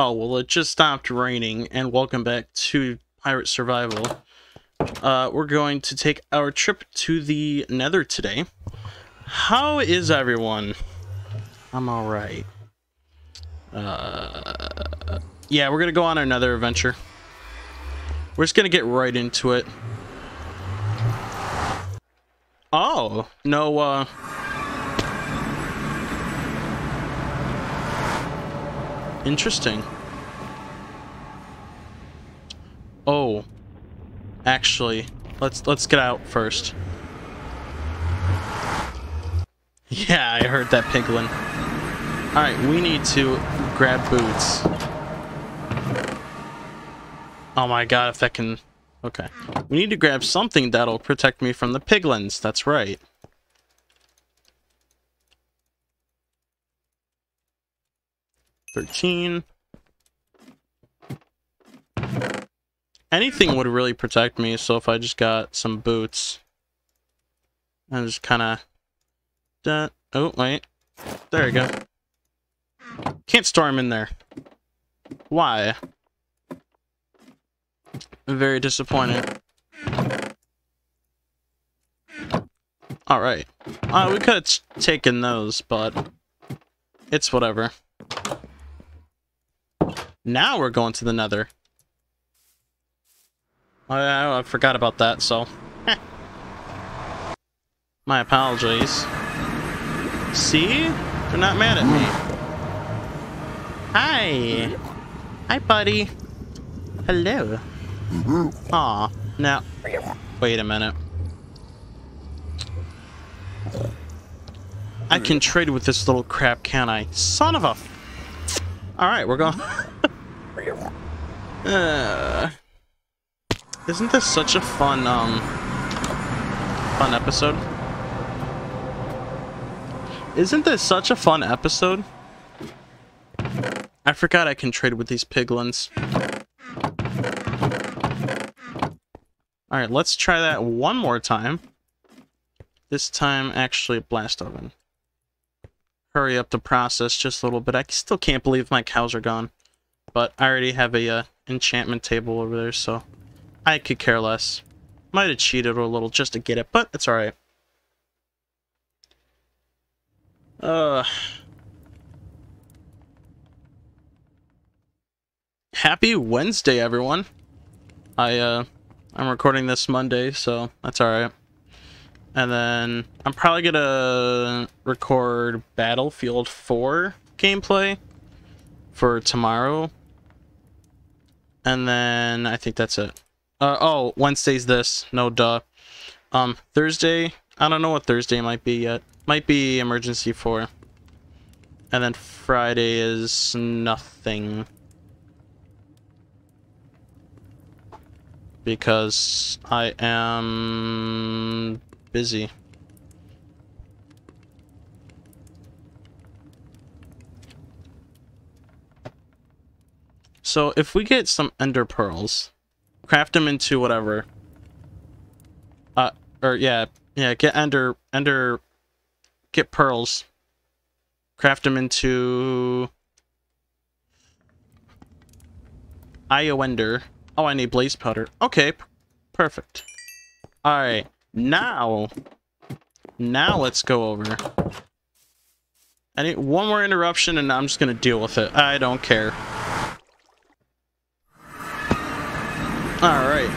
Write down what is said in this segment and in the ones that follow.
Oh, well, it just stopped raining, and welcome back to Pirate Survival. Uh, we're going to take our trip to the nether today. How is everyone? I'm alright. Uh, yeah, we're gonna go on another adventure. We're just gonna get right into it. Oh, no, uh... Interesting. Oh. Actually, let's let's get out first. Yeah, I heard that piglin. Alright, we need to grab boots. Oh my god, if that can... Okay. We need to grab something that'll protect me from the piglins. That's right. Thirteen. Anything would really protect me, so if I just got some boots... And just kind of... That. Oh, wait. There we go. Can't store him in there. Why? I'm very disappointed. Alright. Uh, we could have taken those, but... It's whatever. Now we're going to the nether. I, I forgot about that, so... My apologies. See? They're not mad at me. Hi! Hi, buddy. Hello. Aw. Now... Wait a minute. I can trade with this little crap, can I? Son of a... Alright, we're going... uh... Isn't this such a fun, um... Fun episode? Isn't this such a fun episode? I forgot I can trade with these piglins. Alright, let's try that one more time. This time, actually, a blast oven. Hurry up the process just a little bit. I still can't believe my cows are gone. But I already have a uh, enchantment table over there, so I could care less. Might have cheated a little just to get it, but it's alright. Uh, happy Wednesday, everyone. I, uh, I'm recording this Monday, so that's alright. And then I'm probably gonna record Battlefield 4 gameplay for tomorrow. And then I think that's it. Uh, oh, Wednesday's this. No duh. Um, Thursday, I don't know what Thursday might be yet. Might be emergency 4. And then Friday is nothing. Because I am busy. So if we get some ender pearls, craft them into whatever. Uh, or yeah, yeah, get ender, ender get pearls, craft them into Eye of Ender. Oh, I need blaze powder. Okay, perfect. All right, now, now let's go over. I need one more interruption, and I'm just gonna deal with it. I don't care. All right.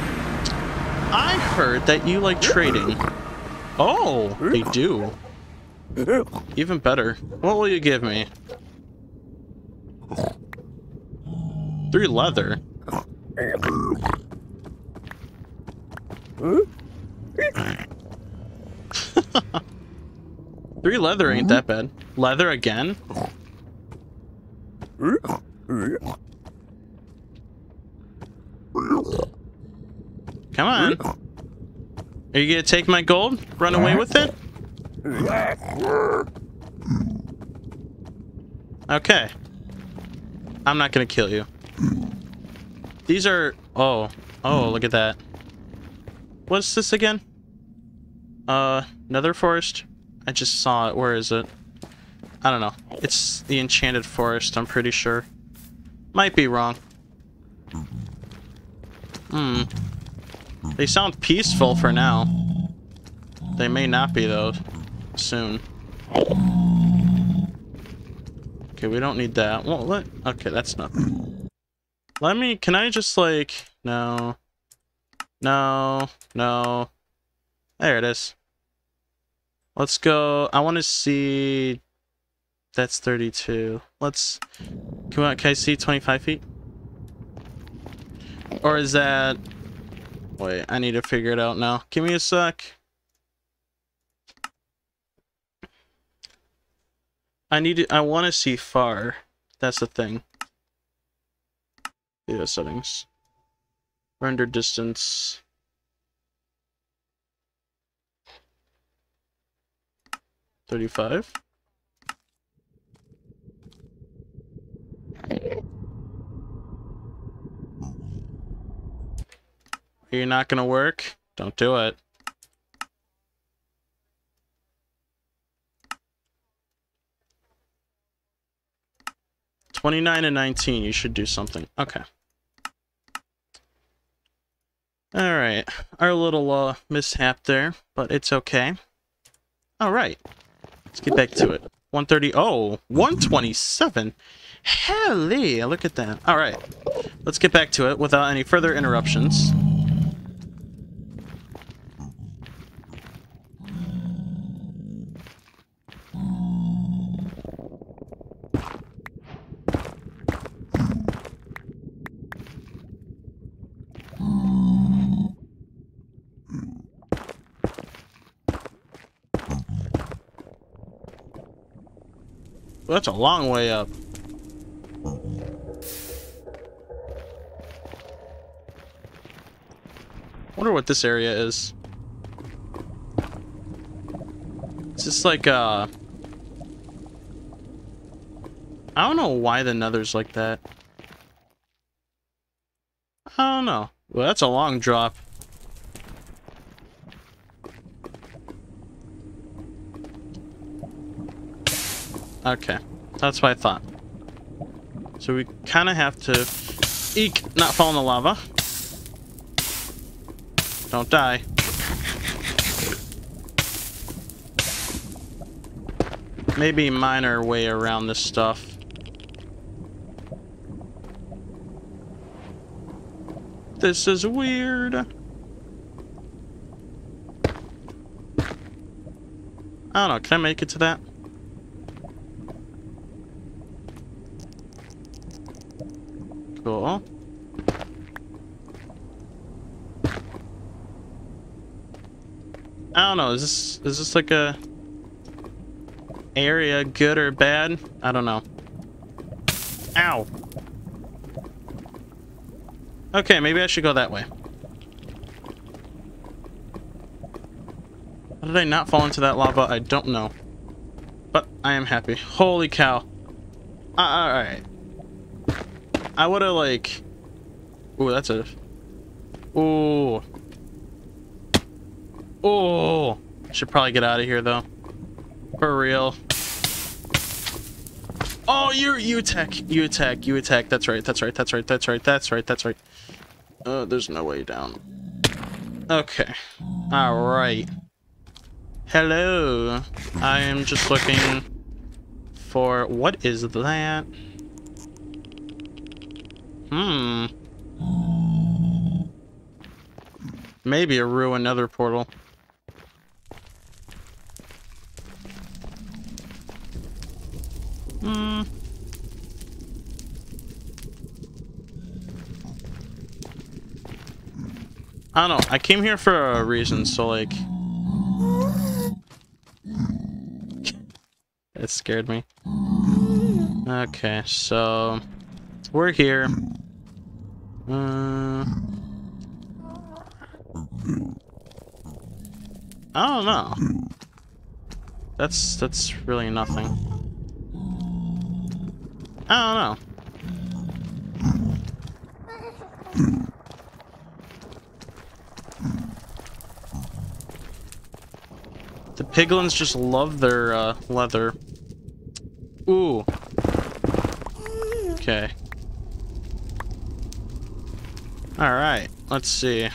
I heard that you like trading. Oh, they do. Even better. What will you give me? Three leather. Three leather ain't that bad. Leather again? Come on. Are you gonna take my gold? Run away with it? Okay. I'm not gonna kill you. These are... Oh. Oh, look at that. What's this again? Uh, Nether Forest? I just saw it. Where is it? I don't know. It's the Enchanted Forest, I'm pretty sure. Might be wrong. Hmm. They sound peaceful for now. They may not be, though, soon. Okay, we don't need that. Well, let... Okay, that's nothing. Let me... Can I just, like... No. No. No. There it is. Let's go... I want to see... That's 32. Let's... Can I, can I see 25 feet? Or is that... Wait, I need to figure it out now. Give me a sec. I need to, I want to see far. That's the thing. Video settings. Render distance. Thirty-five. You're not gonna work? Don't do it. Twenty-nine and nineteen, you should do something. Okay. Alright, our little uh, mishap there, but it's okay. Alright, let's get back to it. 130, oh, 127. Helly, look at that. Alright, let's get back to it without any further interruptions. That's a long way up. wonder what this area is. It's just like, uh... I don't know why the nether's like that. I don't know. Well, that's a long drop. Okay, that's what I thought. So we kind of have to... Eek! Not fall in the lava. Don't die. Maybe minor way around this stuff. This is weird. I don't know, can I make it to that? I don't know, is this is this like a area good or bad? I don't know. Ow. Okay, maybe I should go that way. How did I not fall into that lava? I don't know. But I am happy. Holy cow. Uh, Alright. I would have like... Oh, that's a... Oh. Oh. Should probably get out of here, though. For real. Oh, you you attack, you attack, you attack. That's right, that's right, that's right, that's right, that's right, that's right. Oh, there's no way down. Okay. Alright. Hello. I am just looking for... What is that? Hmm. Maybe a ruin nether portal. Hmm. I don't know. I came here for a reason, so like... it scared me. Okay, so... We're here. Uh... I don't know. That's that's really nothing. I don't know. The piglins just love their uh, leather. Ooh. Okay. Alright, let's see.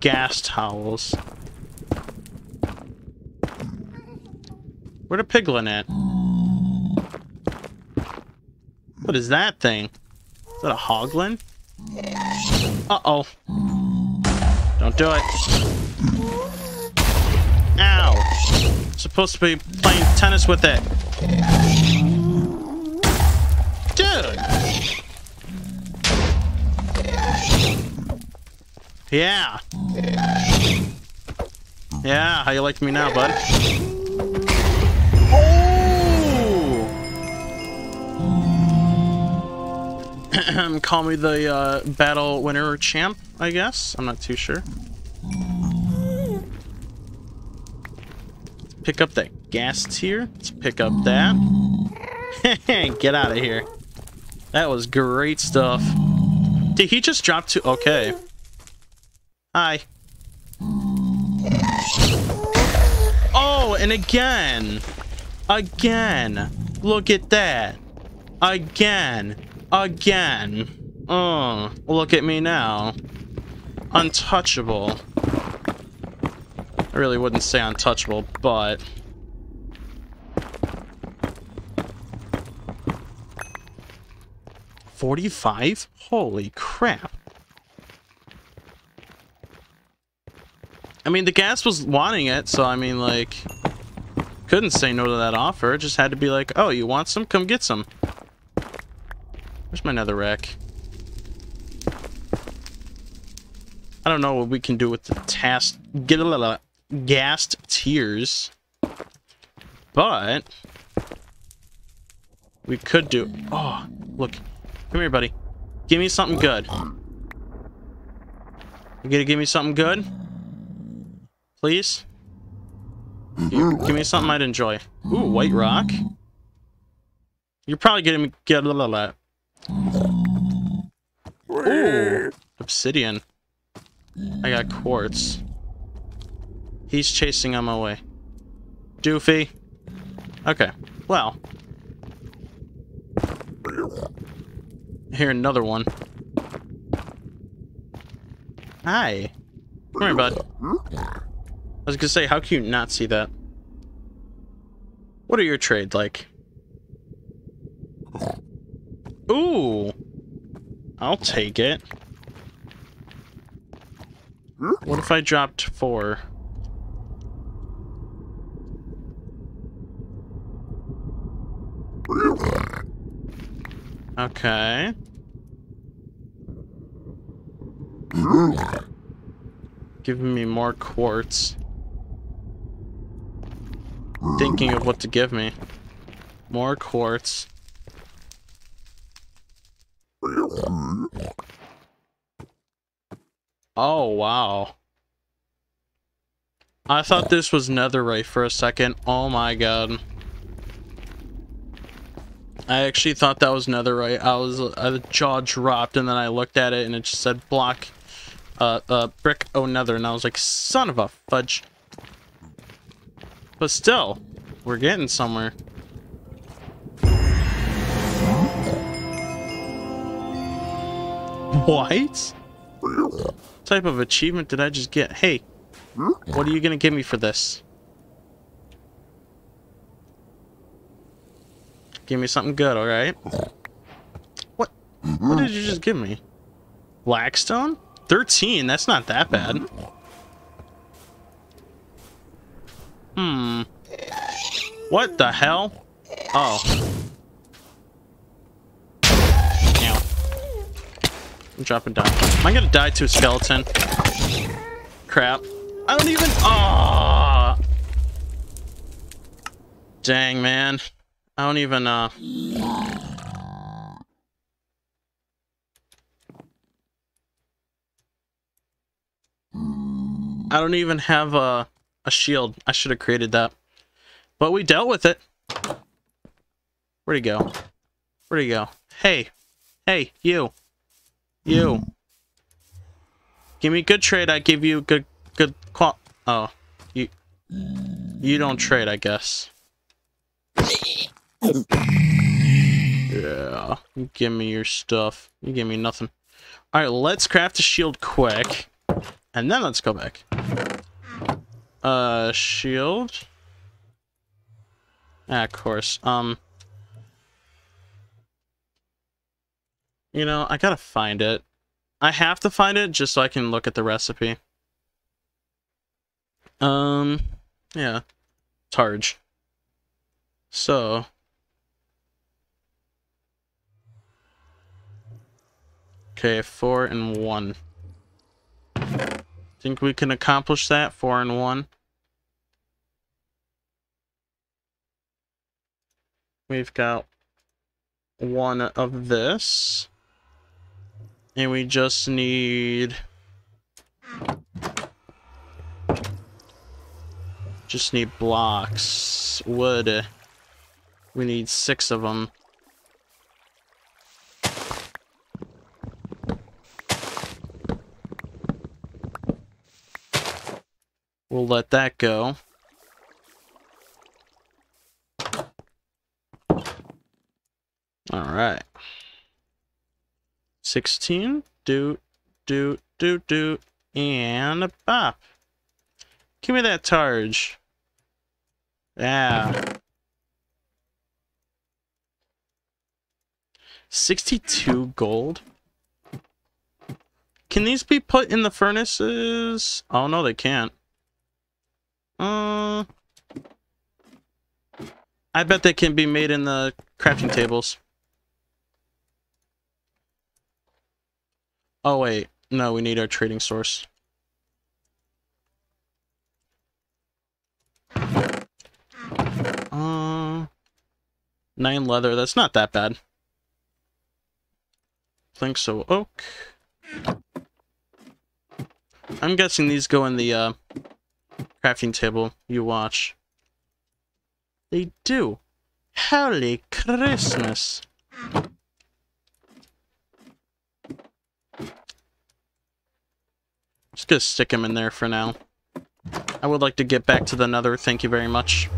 Gas towels. Where the piglin at? What is that thing? Is that a hoglin? Uh-oh. Don't do it. Ow! Supposed to be playing tennis with it. Yeah! Yeah, how you like me now, bud? Oh! Call me the uh, battle winner or champ, I guess. I'm not too sure. Pick up that ghast tear. Let's pick up that. Get out of here. That was great stuff. Did he just drop to... Okay. Hi. Oh, and again. Again. Look at that. Again. Again. Oh, look at me now. Untouchable. I really wouldn't say untouchable, but... Forty-five? Holy crap. I mean, the ghast was wanting it, so I mean, like... Couldn't say no to that offer, just had to be like, oh, you want some? Come get some. Where's my nether rack? I don't know what we can do with the task... Get a little ghast tears. But... We could do... Oh, look. Come here, buddy. Give me something good. You gonna give me something good? Please? Mm-hmm. Here, give me something I'd enjoy. Ooh, white rock. You're probably getting get a lot. Ooh, obsidian. I got quartz. He's chasing on my way. Doofy. Okay, well. Here, another one. Hi. Come here, bud. I was gonna say, how can you not see that? What are your trades like? Ooh! I'll take it. What if I dropped four? Okay. Giving me more quartz. Thinking of what to give me. More quartz. Oh, wow. I thought this was netherite for a second. Oh my god. I actually thought that was netherite. I was a jaw dropped, and then I looked at it, and it just said block, uh, uh, brick oh nether, and I was like, son of a fudge. But still, we're getting somewhere. What? type of achievement did I just get? Hey, what are you gonna give me for this? Give me something good, alright? What? What did you just give me? Blackstone? 13? That's not that bad. Hmm. What the hell? Oh. I'm dropping down. Am I gonna die to a skeleton? Crap. I don't even... Ah! Oh. Dang, man. I don't even, uh... I don't even have a, a shield. I should have created that. But we dealt with it. Where'd he go? Where'd he go? Hey. Hey, you. You. Give me good trade, I give you good good qual oh. You you don't trade, I guess. Yeah. Give me your stuff. You give me nothing. Alright, let's craft a shield quick. And then let's go back. Uh, shield. Ah, of course. Um. You know, I gotta find it. I have to find it just so I can look at the recipe. Um, yeah. Targe. So. Okay, four and one. Think we can accomplish that? Four and one. We've got one of this. And we just need... Just need blocks. Wood. We need six of them. We'll let that go. All right. 16. Do, do, do, do. And a bop. Give me that targe. Yeah. 62 gold. Can these be put in the furnaces? Oh, no, they can't. Uh, I bet they can be made in the crafting tables. Oh, wait. No, we need our trading source. Uh, nine leather. That's not that bad. think so. Oak. I'm guessing these go in the uh, crafting table. You watch. They do. Holy Christmas. Just gonna stick him in there for now. I would like to get back to the nether, thank you very much.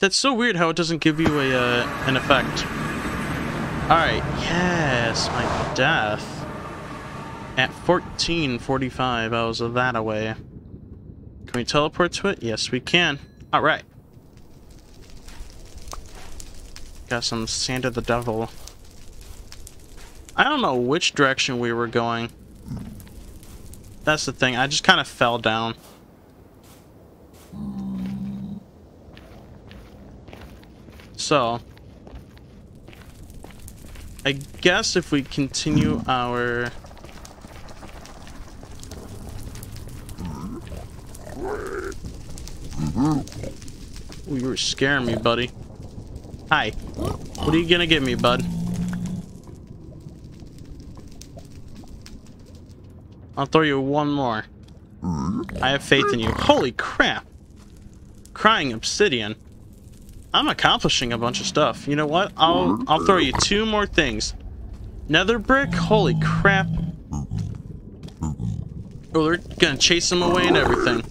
That's so weird how it doesn't give you a uh, an effect. Alright, yes, my death. At 1445, I was that away. Can we teleport to it? Yes, we can. Alright. Got some Sand of the Devil. I don't know which direction we were going. That's the thing. I just kind of fell down. So, I guess if we continue our... Mm-hmm. Ooh, you were scaring me, buddy. Hi. What are you gonna give me, bud? I'll throw you one more. Mm-hmm. I have faith in you. Holy crap! Crying obsidian. I'm accomplishing a bunch of stuff. You know what? I'll I'll throw you two more things. Nether brick? Holy crap. Oh, they're gonna chase them away and everything.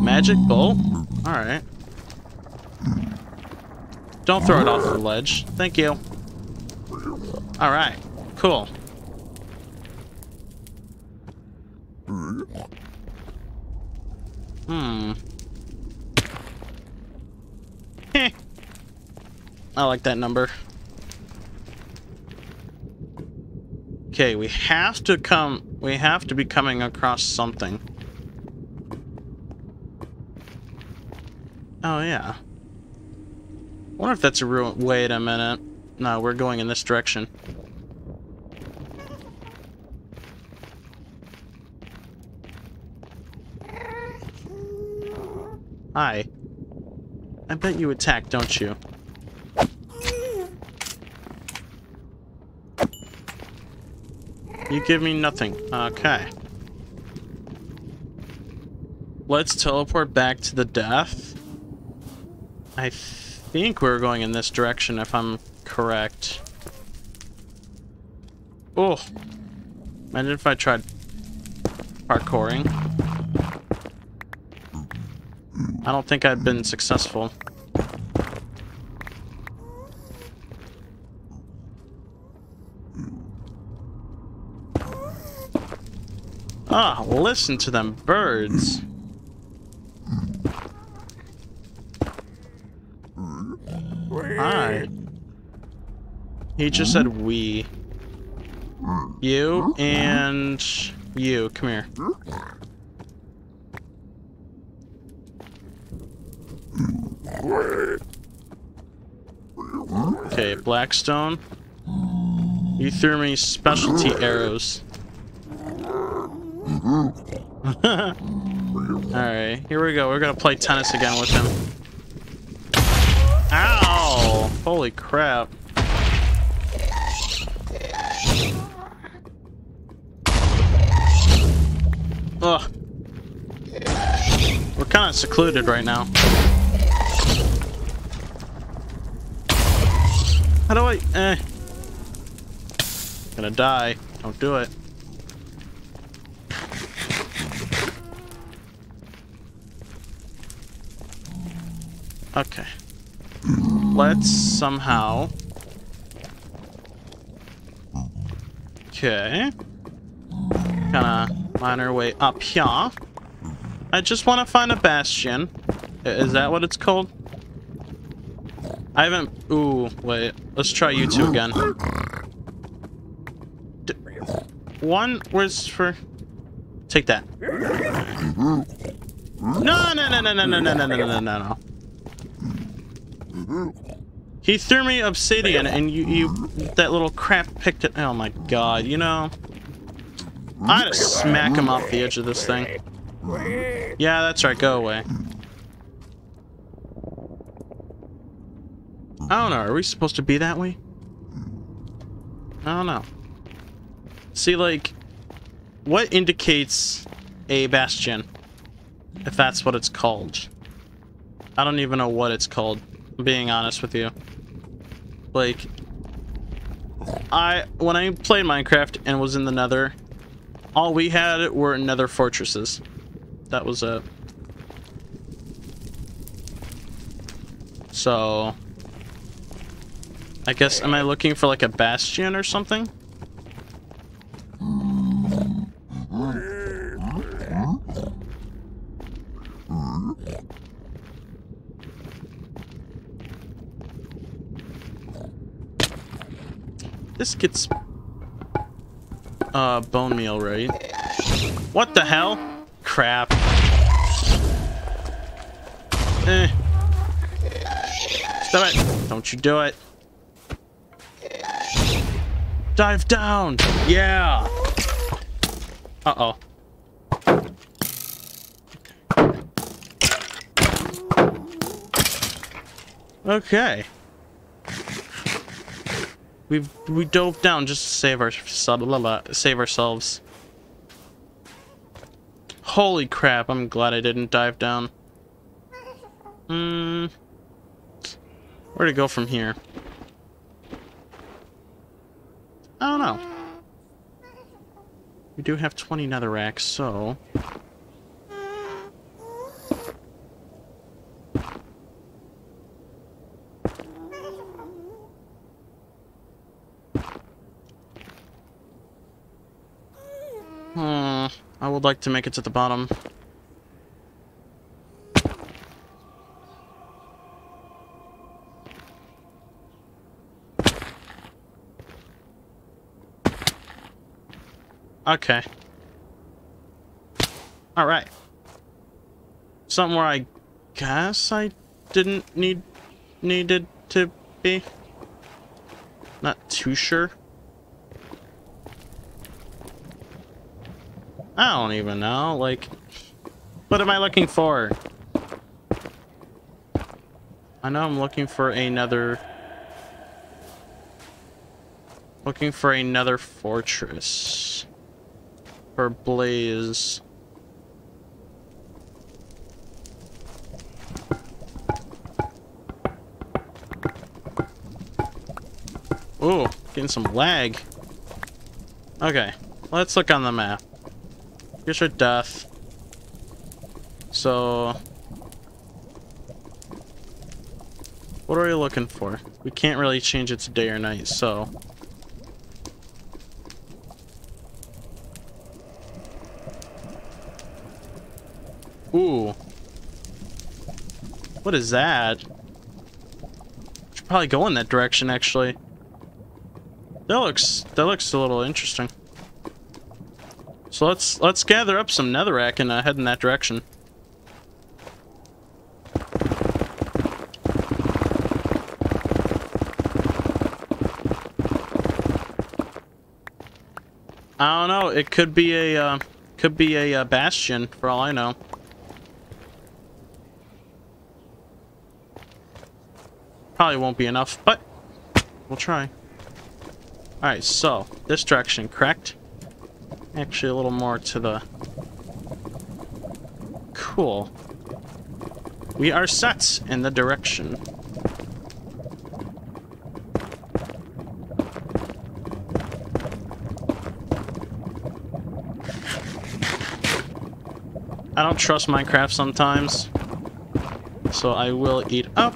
Magic bolt? Alright. Don't throw it off the ledge. Thank you. Alright. Cool. Hmm. I like that number. Okay, we have to come... We have to be coming across something. Oh, yeah. Wonder if that's a real... Wait a minute. No, we're going in this direction. Hi. I bet you attack, don't you? You give me nothing. Okay. Let's teleport back to the death. I think we're going in this direction if I'm correct. Oh! Imagine if I tried parkouring. I don't think I'd been successful. Ah, listen to them birds. He just said we. You hmm? and you, come here. Okay, Blackstone. You threw me specialty arrows. Alright, here we go. We're gonna play tennis again with him. Ow! Holy crap. Ugh. We're kind of secluded right now. How do I... Eh. Gonna die. Don't do it. Okay. Let's somehow... Okay. Kinda mine our way up here. I just want to find a bastion. Is that what it's called? I haven't... Ooh, wait. Let's try you two again. D one was for... Take that. No, no, no, no, no, no, no, no, no, no, no, no. He threw me obsidian and you, you, that little crap picked it. Oh my god, you know. I to smack him off the edge of this thing. Yeah, that's right, go away. I don't know, are we supposed to be that way? I don't know. See, like, what indicates a bastion? If that's what it's called. I don't even know what it's called being honest with you. Like, I when I played Minecraft and was in the Nether, all we had were Nether fortresses. That was it. So, I guess am I looking for like a bastion or something? This gets... Uh, bone meal, right? What the hell? Crap. Eh. Stop it! Don't you do it. Dive down! Yeah! Uh-oh. Okay. We we dove down just to save our save ourselves. Holy crap! I'm glad I didn't dive down. Hmm. Where to go from here? I don't know. We do have 20 netherracks, so... Hmm, I would like to make it to the bottom. Okay. Alright. Something where I guess I didn't need needed to be. Not too sure. I don't even know, like... What am I looking for? I know I'm looking for another... Looking for another fortress. For Blaze. Ooh, getting some lag. Okay, let's look on the map. Here's your death. So... What are we looking for? We can't really change it to day or night, so... Ooh. What is that? Should probably go in that direction, actually. That looks that looks a little interesting. So let's let's gather up some netherrack and uh, head in that direction. I don't know. It could be a uh, could be a uh, bastion for all I know. Probably won't be enough, but we'll try. Alright, so this direction, correct? Actually, a little more to the... Cool. We are set in the direction. I don't trust Minecraft sometimes. So I will eat up.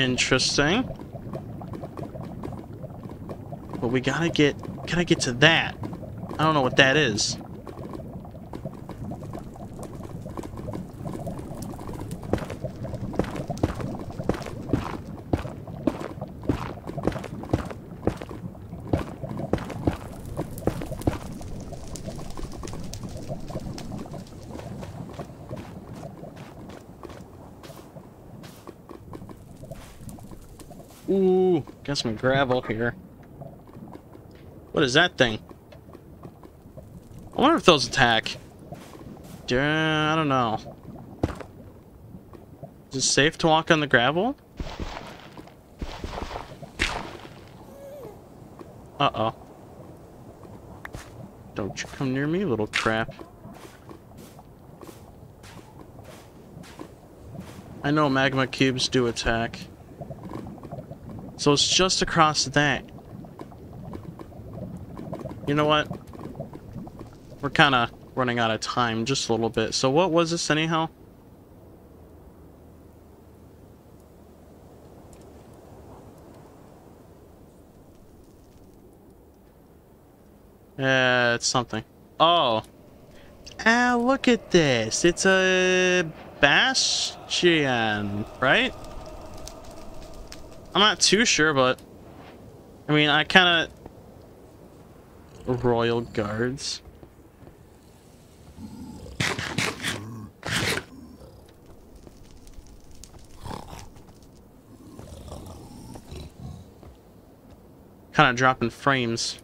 Interesting. But we gotta get... Gotta get to that. I don't know what that is. Ooh, got some gravel here. What is that thing? I wonder if those attack. Yeah, I don't know. Is it safe to walk on the gravel? Uh-oh. Don't you come near me, little crap. I know magma cubes do attack. So it's just across that. You know what? We're kind of running out of time just a little bit. So what was this anyhow? Yeah, it's something. Oh. Ah, look at this. It's a bastion, right? I'm not too sure, but I mean, I kind of royal guards. Kind of dropping frames.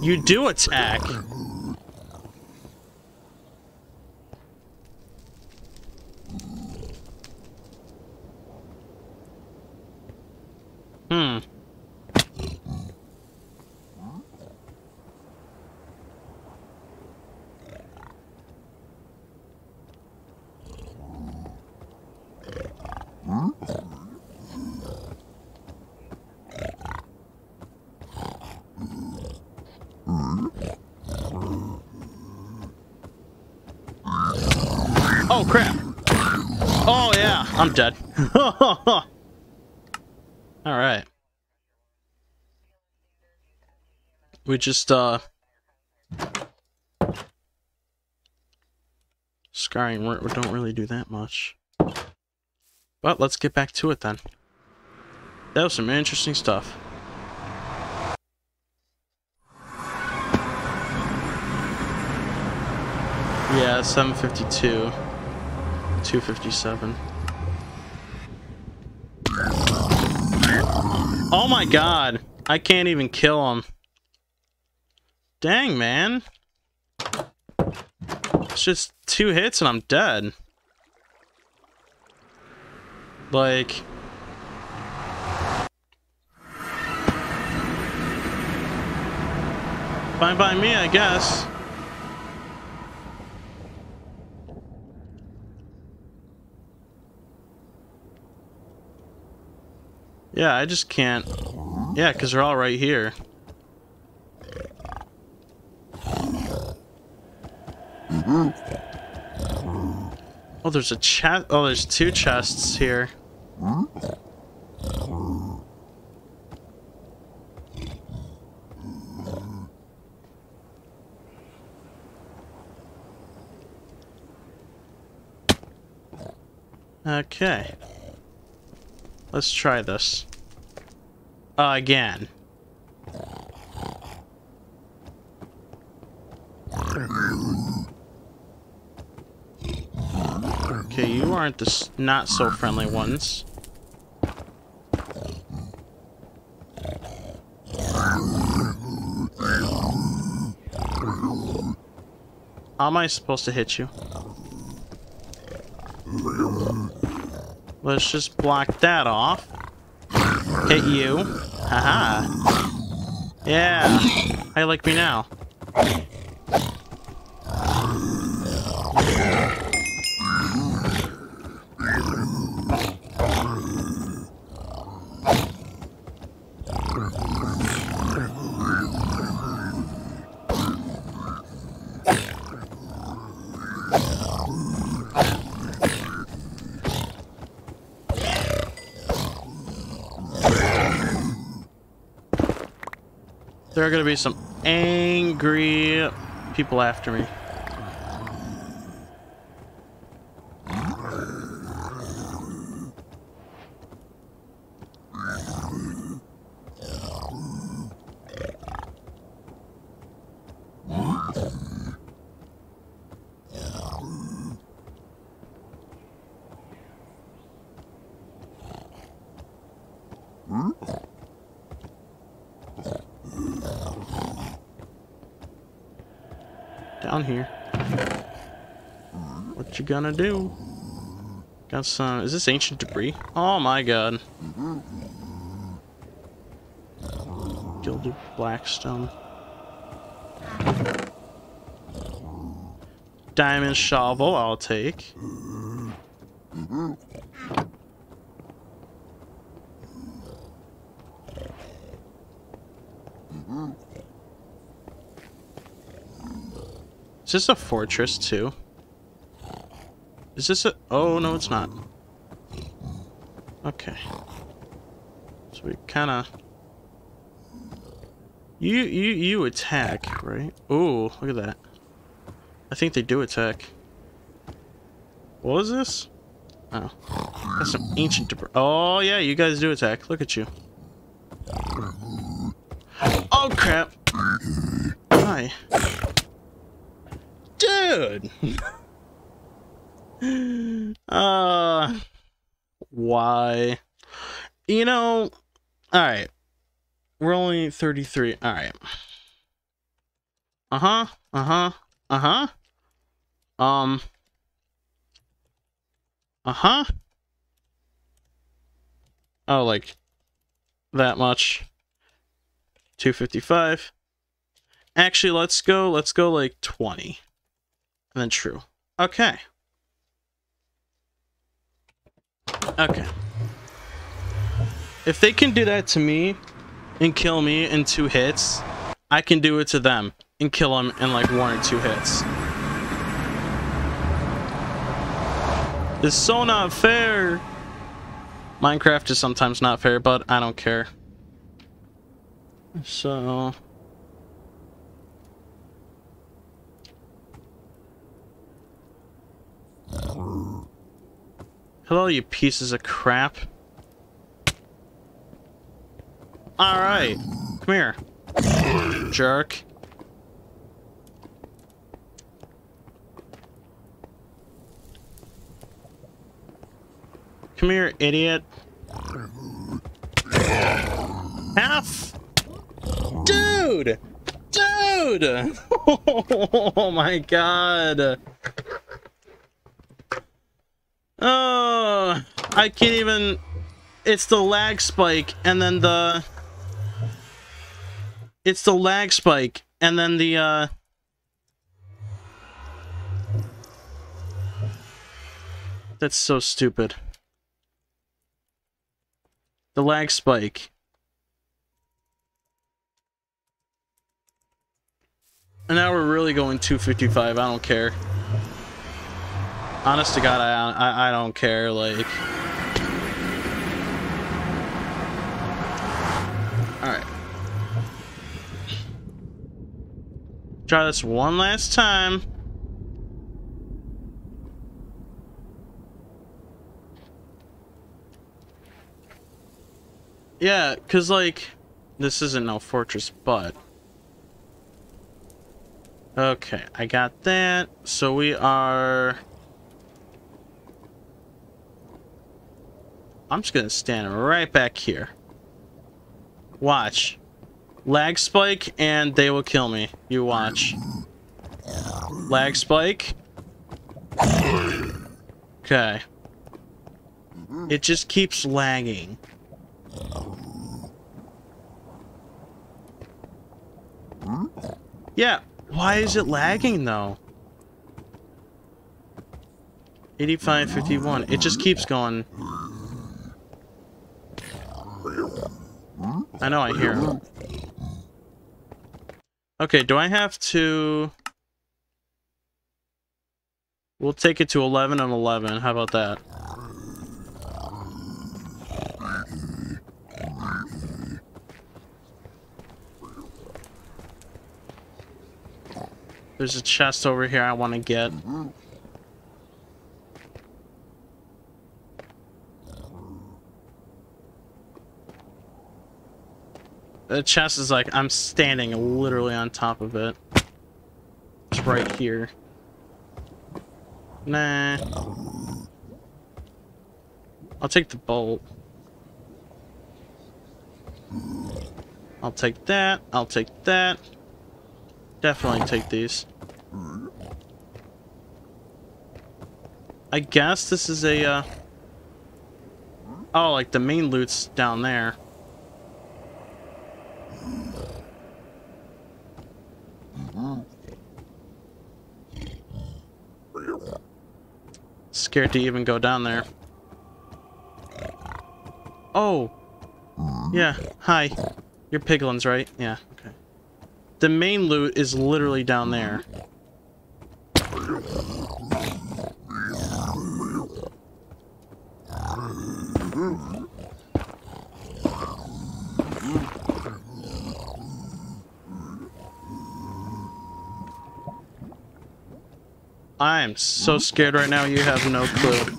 You do attack. Hmm. Oh crap! Oh yeah, I'm dead. All right. We just, uh... Scarring, we don't really do that much. But let's get back to it then. That was some interesting stuff. Yeah, 752. 257. Oh my god. I can't even kill him. Dang, man. It's just two hits and I'm dead. Like... Fine by me, I guess. Yeah, I just can't. Yeah, because they're all right here. Oh, there's a chest. Oh, there's two chests here. Okay. Let's try this. Again. Okay, you aren't the not so friendly ones. How am I supposed to hit you? Let's just block that off. Hit you. Haha. Yeah. How you like me now? Be some angry people after me. Down here. What you gonna do? Got some... Is this ancient debris? Oh my god. Gilded Blackstone. Diamond shovel, I'll take. Is this a fortress too? Is this a... Oh, no, it's not. Okay. So we kind of... You, you, you attack, right? Oh, look at that. I think they do attack. What is this? Oh. That's some ancient debris. Oh, yeah, you guys do attack. Look at you. Oh, crap. Hi. Dude! uh... Why? You know... Alright. We're only 33. Alright. Uh-huh. Uh-huh. Uh-huh. Um... Uh-huh. Oh, like... That much. 255. Actually, let's go, let's go like 20. And then true. Okay. Okay. If they can do that to me and kill me in two hits, I can do it to them and kill them in like one or two hits. It's so not fair. Minecraft is sometimes not fair, but I don't care. So... Hello, you pieces of crap. Alright. Come here. Jerk. Come here, idiot. Half? Dude! Dude! Oh my god. Oh, I can't even... It's the lag spike, and then the... It's the lag spike, and then the, uh... That's so stupid. The lag spike. And now we're really going 255. I don't care. Honest to God, I, I, I don't care. Like, all right. Try this one last time. Yeah, cause like, this isn't no fortress, but. Okay, I got that. So we are... I'm just gonna stand right back here. Watch. Lag spike, and they will kill me. You watch. Lag spike. Okay. It just keeps lagging. Yeah, why is it lagging though? 8551. It just keeps going. I know I hear him. Okay, do I have to... We'll take it to 11 and 11. How about that? There's a chest over here I want to get. The chest is like, I'm standing literally on top of it. It's right here. Nah. I'll take the bolt. I'll take that. I'll take that. Definitely take these. I guess this is a, uh... Oh, like the main loot's down there. Scared to even go down there. Oh! Yeah, hi. You're piglins, right? Yeah, okay. The main loot is literally down there. I am so scared right now, you have no clue.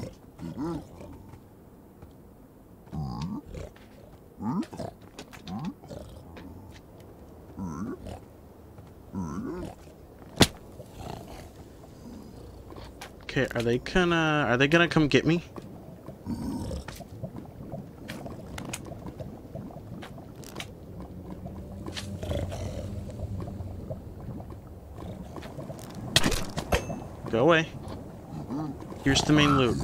Okay, are they gonna are they gonna come get me? Go away. Here's the main loot.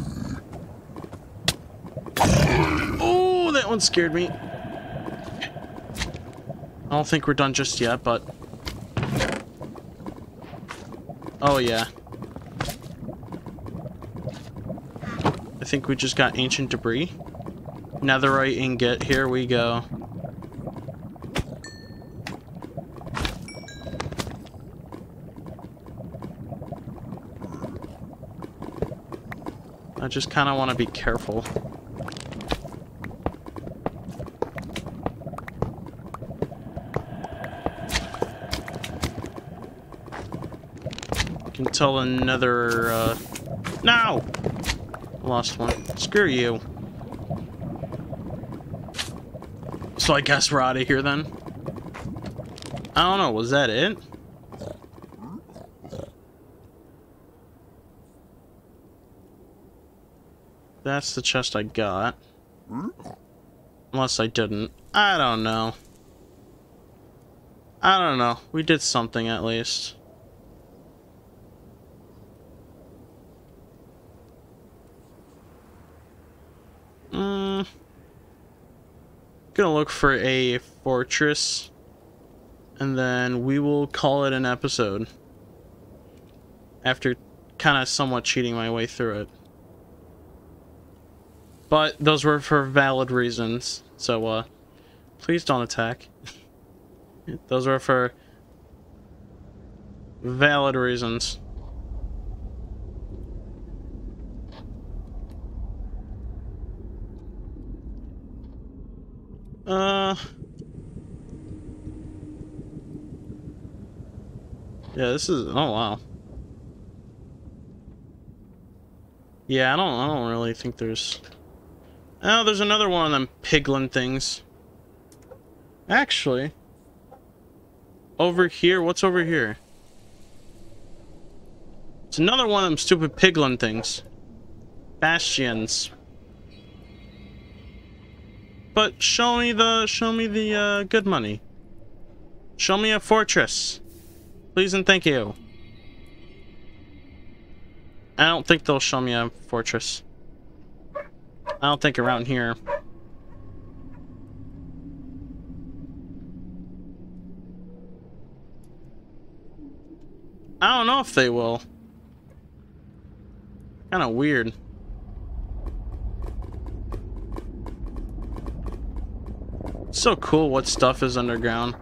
Oh, that one scared me. I don't think we're done just yet, but... Oh, yeah. I think we just got ancient debris. Netherite ingot, here we go. I just kind of want to be careful. I can tell another, uh... No! Lost one. Screw you. So I guess we're out of here then? I don't know, was that it? That's the chest I got. Unless I didn't. I don't know. I don't know. We did something at least. Mm. Gonna look for a fortress. And then we will call it an episode. After kind of somewhat cheating my way through it. But those were for valid reasons. So, uh, please don't attack. Those were for valid reasons. Uh... Yeah, this is... Oh, wow. Yeah, I don't, I don't really think there's... Oh, there's another one of them piglin things. Actually... Over here, what's over here? It's another one of them stupid piglin things. Bastions. But show me the, show me the, uh, good money. Show me a fortress. Please and thank you. I don't think they'll show me a fortress. I don't think around here. I don't know if they will. Kind of weird. so cool what stuff is underground.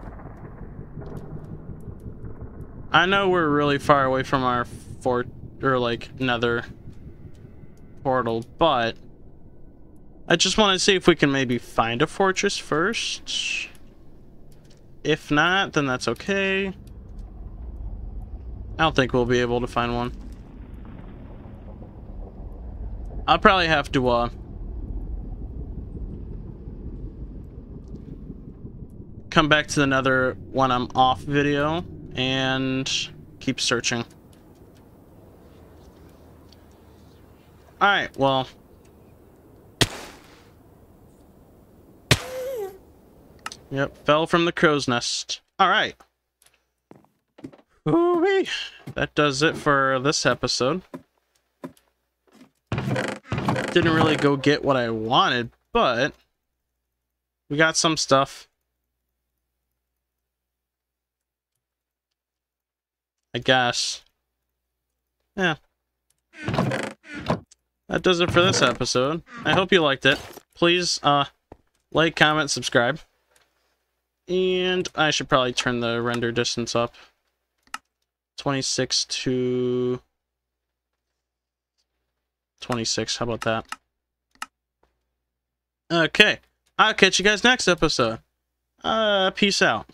I know we're really far away from our fort, or like nether portal, but I just want to see if we can maybe find a fortress first. If not, then that's okay. I don't think we'll be able to find one. I'll probably have to, uh, come back to another when I'm off video and keep searching. Alright, well. Yep, fell from the crow's nest. Alright. That does it for this episode. Didn't really go get what I wanted, but we got some stuff. I guess. Yeah. That does it for this episode. I hope you liked it. Please, uh, like, comment, subscribe. And I should probably turn the render distance up. 26 to 26. How about that? Okay. I'll catch you guys next episode. Uh, peace out.